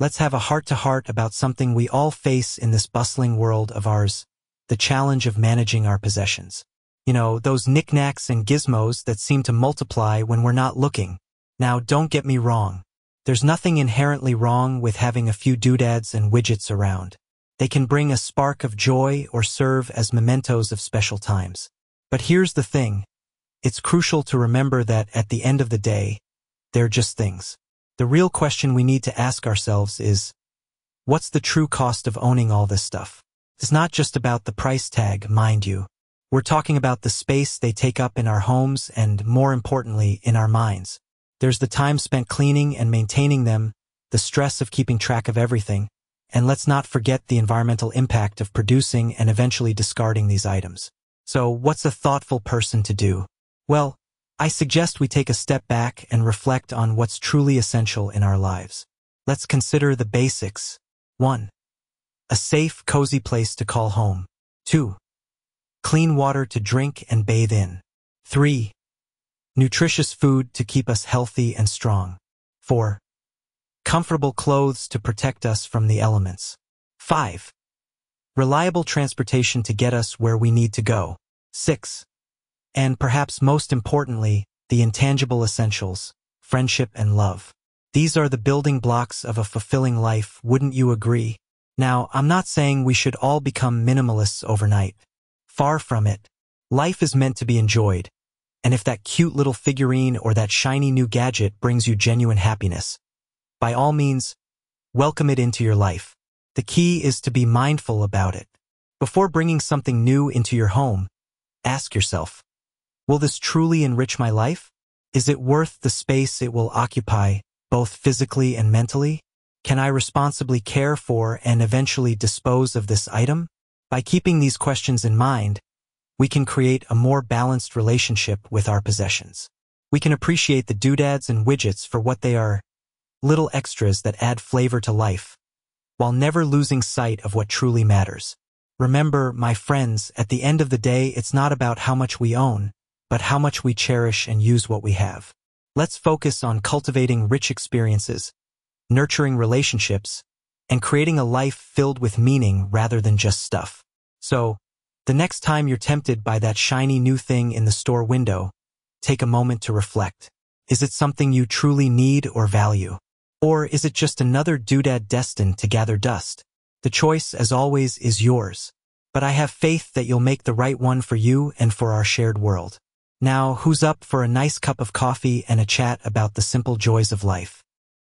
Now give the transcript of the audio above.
Let's have a heart-to-heart about something we all face in this bustling world of ours, the challenge of managing our possessions. You know, those knickknacks and gizmos that seem to multiply when we're not looking. Now, don't get me wrong. There's nothing inherently wrong with having a few doodads and widgets around. They can bring a spark of joy or serve as mementos of special times. But here's the thing. It's crucial to remember that at the end of the day, they're just things. The real question we need to ask ourselves is, what's the true cost of owning all this stuff? It's not just about the price tag, mind you. We're talking about the space they take up in our homes and, more importantly, in our minds. There's the time spent cleaning and maintaining them, the stress of keeping track of everything, and let's not forget the environmental impact of producing and eventually discarding these items. So what's a thoughtful person to do? Well, I suggest we take a step back and reflect on what's truly essential in our lives. Let's consider the basics. 1. A safe, cozy place to call home. 2. Clean water to drink and bathe in. 3. Nutritious food to keep us healthy and strong. 4. Comfortable clothes to protect us from the elements. 5. Reliable transportation to get us where we need to go. 6. And perhaps most importantly, the intangible essentials, friendship and love. These are the building blocks of a fulfilling life, wouldn't you agree? Now, I'm not saying we should all become minimalists overnight. Far from it. Life is meant to be enjoyed. And if that cute little figurine or that shiny new gadget brings you genuine happiness, by all means, welcome it into your life. The key is to be mindful about it. Before bringing something new into your home, ask yourself, Will this truly enrich my life? Is it worth the space it will occupy, both physically and mentally? Can I responsibly care for and eventually dispose of this item? By keeping these questions in mind, we can create a more balanced relationship with our possessions. We can appreciate the doodads and widgets for what they are, little extras that add flavor to life, while never losing sight of what truly matters. Remember, my friends, at the end of the day, it's not about how much we own, but how much we cherish and use what we have. Let's focus on cultivating rich experiences, nurturing relationships, and creating a life filled with meaning rather than just stuff. So, the next time you're tempted by that shiny new thing in the store window, take a moment to reflect. Is it something you truly need or value? Or is it just another doodad destined to gather dust? The choice, as always, is yours. But I have faith that you'll make the right one for you and for our shared world. Now, who's up for a nice cup of coffee and a chat about the simple joys of life?